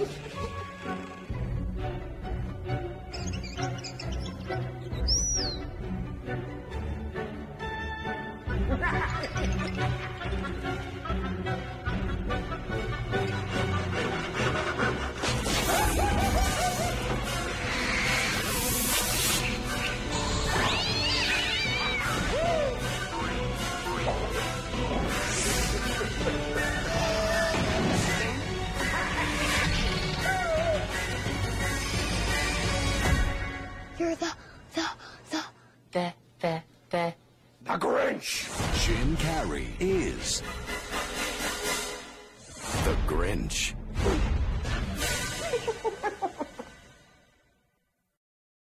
Ha ha ha! You're the, the, the, the, the, the, the Grinch. Jim Carrey is the Grinch.